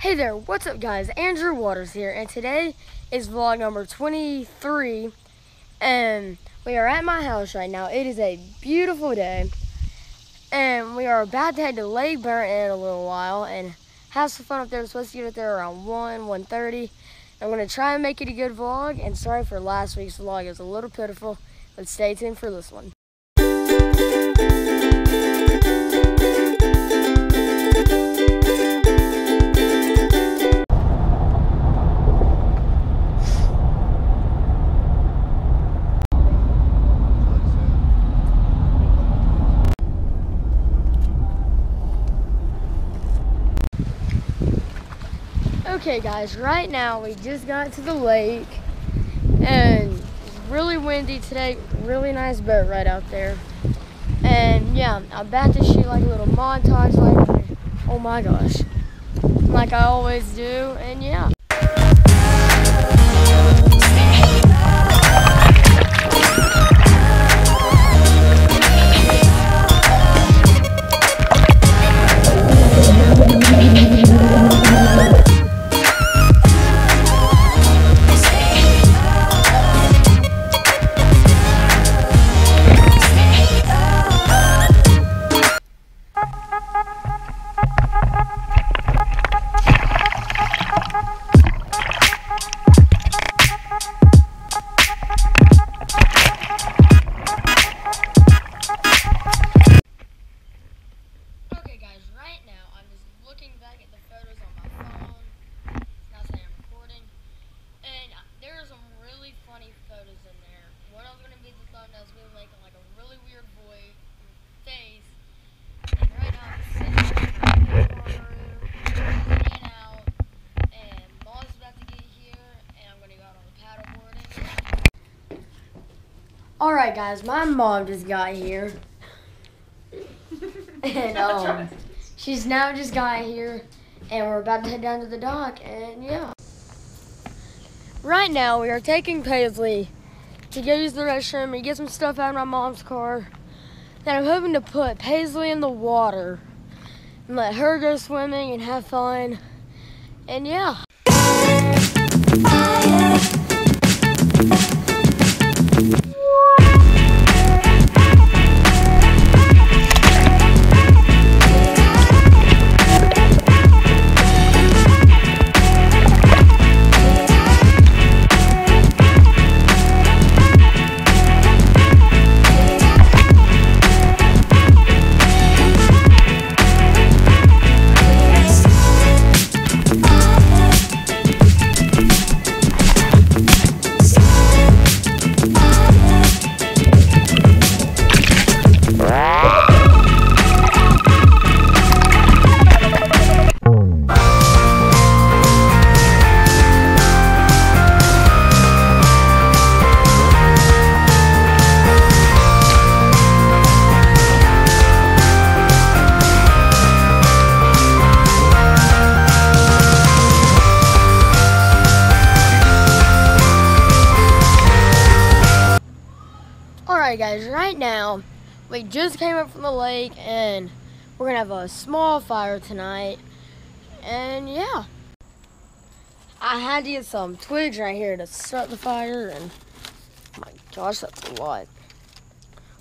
Hey there, what's up guys? Andrew Waters here, and today is vlog number 23, and we are at my house right now. It is a beautiful day, and we are about to head to Lake Burton in a little while, and have some fun up there. We're supposed to get up there around 1, 1.30. I'm going to try and make it a good vlog, and sorry for last week's vlog. It was a little pitiful, but stay tuned for this one. Okay, guys, right now we just got to the lake and it's really windy today. Really nice boat right out there. And yeah, I'm about to shoot like a little montage, like, oh my gosh, like I always do. And yeah. Alright, guys, my mom just got here. and um, she's now just got here, and we're about to head down to the dock, and yeah. Right now, we are taking Paisley to go use the restroom and get some stuff out of my mom's car. Then I'm hoping to put Paisley in the water and let her go swimming and have fun, and yeah. Alright guys, right now we just came up from the lake and we're gonna have a small fire tonight. And yeah. I had to get some twigs right here to start the fire and oh my gosh, that's a lot.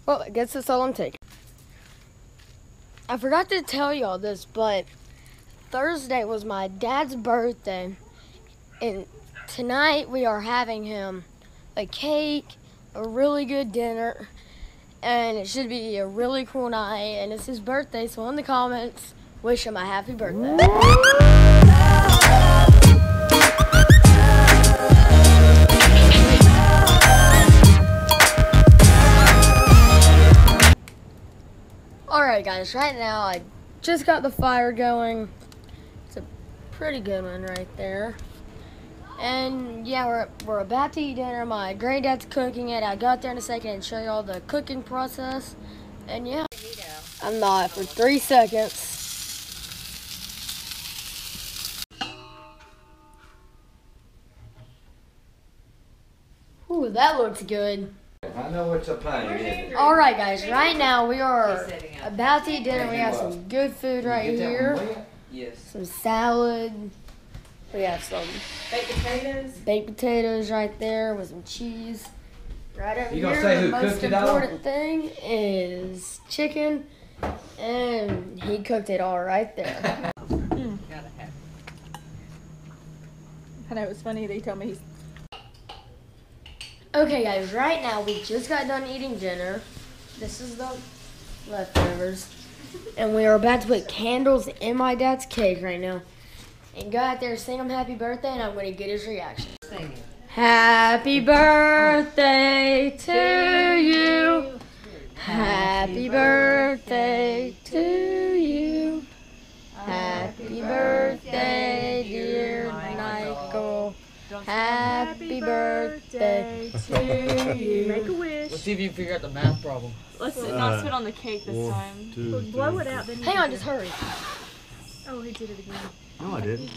Well, I guess that's all I'm taking. I forgot to tell y'all this, but Thursday was my dad's birthday. And tonight we are having him a cake a really good dinner and it should be a really cool night and it's his birthday so in the comments wish him a happy birthday. Alright guys right now i just got the fire going. It's a pretty good one right there and yeah, we're, we're about to eat dinner. My granddad's cooking it. I got there in a second and show you all the cooking process. And yeah, I'm not for three seconds. Ooh, that looks good. I know it's a pain. All right, guys. Right now we are about to eat dinner. We have some good food right You get that here. Yes. Some salad, We have some Baked potatoes. baked potatoes right there with some cheese. Right over You gonna here, say the who most cooked it important thing is chicken, and he cooked it all right there. I know it was funny that he told me he's okay, guys, right now we just got done eating dinner. This is the leftovers, and we are about to put candles in my dad's cake right now. And go out there, sing him happy birthday, and I'm gonna get his reaction. Happy birthday to you. Happy birthday to you. Happy birthday, dear Michael. Happy birthday to you. make a wish. Let's see if you figure out the math problem. Let's Uh, not spit on the cake this one, time. two, Blow three, it out. Then Hang on, just hurry. Oh, he did it again. No, I didn't.